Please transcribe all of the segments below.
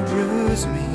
bruise me.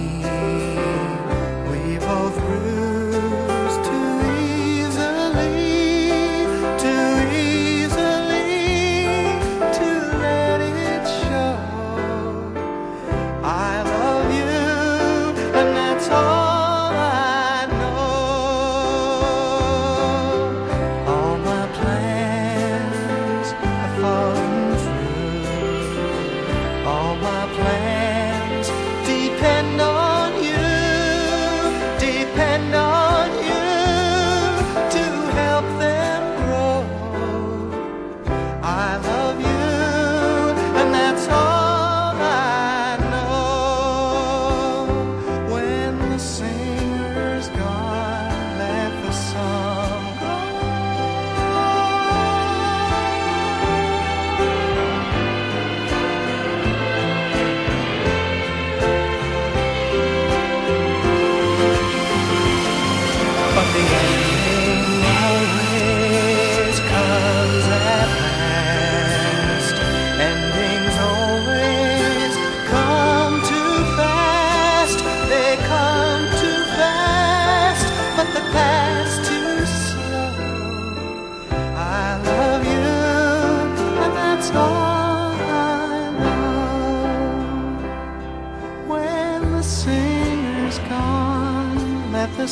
the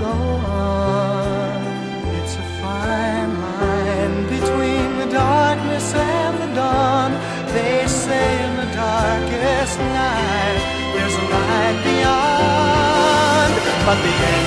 go on. It's a fine line between the darkness and the dawn. They say in the darkest night there's light beyond, but the end.